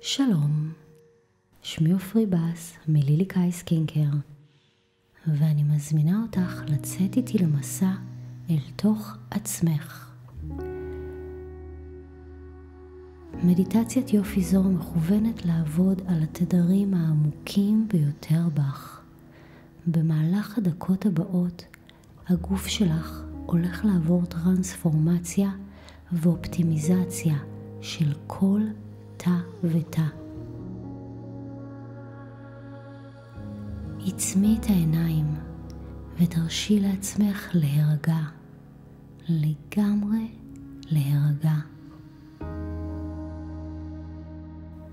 שלום, שמי עופרי בס מליליקאי סקינקר, ואני מזמינה אותך לצאת איתי למסע אל תוך עצמך. מדיטציית יופי זו מכוונת לעבוד על התדרים העמוקים ביותר בך. במהלך הדקות הבאות הגוף שלך הולך לעבור טרנספורמציה ואופטימיזציה של כל תא ותא. עצמי את העיניים ותרשי לעצמך להירגע, לגמרי להירגע.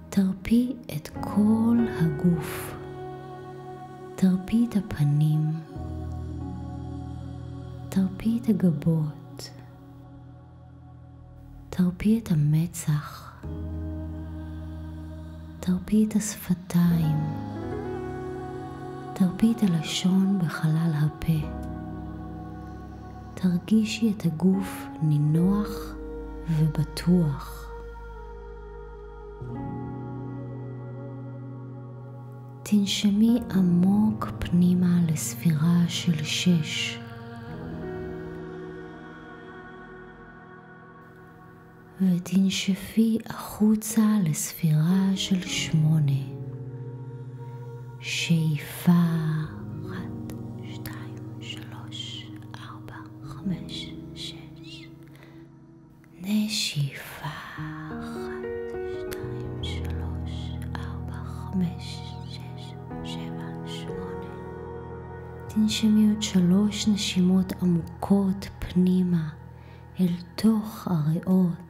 תרפי את כל הגוף. תרפי את הפנים. תרפי את הגבות. תרפי את המצח. תרפי את השפתיים. תרפי את הלשון בחלל הפה. תרגישי את הגוף נינוח ובטוח. תנשמי עמוק פנימה לספירה של שש. ותנשפי החוצה לספירה של שמונה. שאיפה אחת, שתיים, שלוש, ארבע, חמש, שש. נשיפה אחת, שתיים, שלוש, ארבע, חמש, שש, שבע, שמונה. תנשמי עוד שלוש נשימות עמוקות פנימה אל תוך הריאות.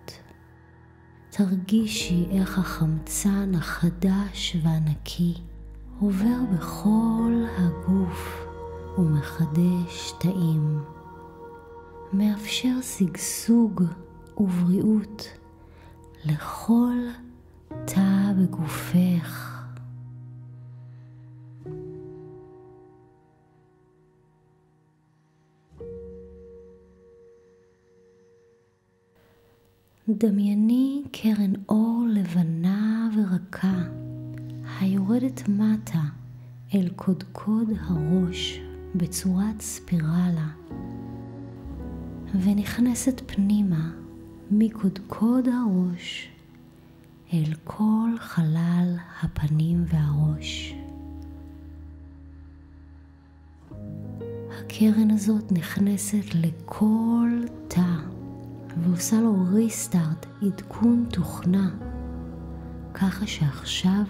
תרגישי איך החמצן החדש והנקי עובר בכל הגוף ומחדש תאים. מאפשר שגשוג ובריאות לכל תא בגופך. דמייני קרן אור לבנה ורכה היורדת מטה אל קודקוד הראש בצורת ספירלה. ונכנסת פנימה מקודקוד הראש אל כל חלל הפנים והראש. הקרן הזאת נכנסת לכל תא ועושה לו ריסטארט, עדכון תוכנה, ככה שעכשיו,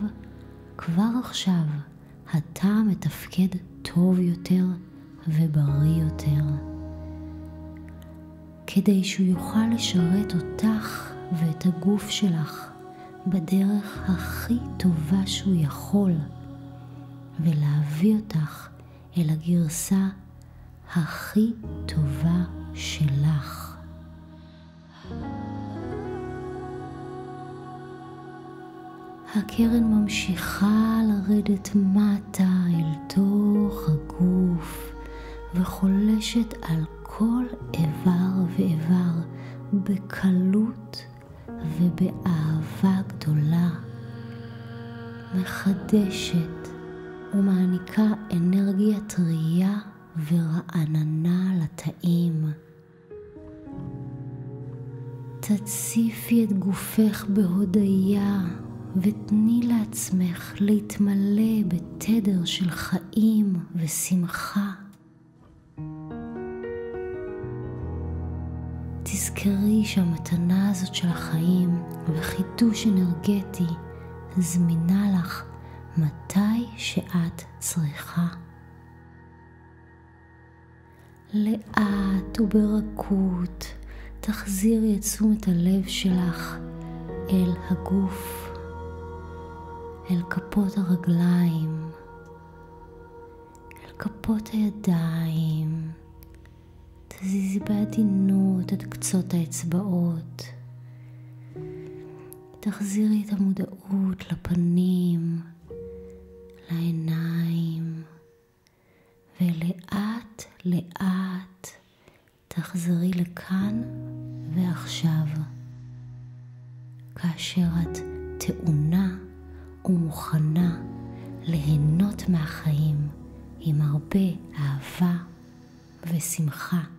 כבר עכשיו, התא מתפקד טוב יותר ובריא יותר. כדי שהוא יוכל לשרת אותך ואת הגוף שלך בדרך הכי טובה שהוא יכול, ולהביא אותך אל הגרסה הכי טובה שלך. הקרן ממשיכה לרדת מטה אל תוך הגוף וחולשת על כל איבר ואיבר בקלות ובאהבה גדולה. מחדשת ומעניקה אנרגיה טרייה ורעננה לתאים. תציפי את גופך בהודיה ותני לעצמך להתמלא בתדר של חיים ושמחה. תזכרי שהמתנה הזאת של החיים וחידוש אנרגטי זמינה לך מתי שאת צריכה. לאט וברכות תחזירי את תשומת הלב שלך אל הגוף. אל כפות הרגליים, אל כפות הידיים. תזיזי בעדינות את קצות האצבעות. תחזירי את המודעות לפנים, לעיניים, ולאט לאט תחזרי לכאן ועכשיו. כאשר את טעונה ומוכנה ליהנות מהחיים עם הרבה אהבה ושמחה.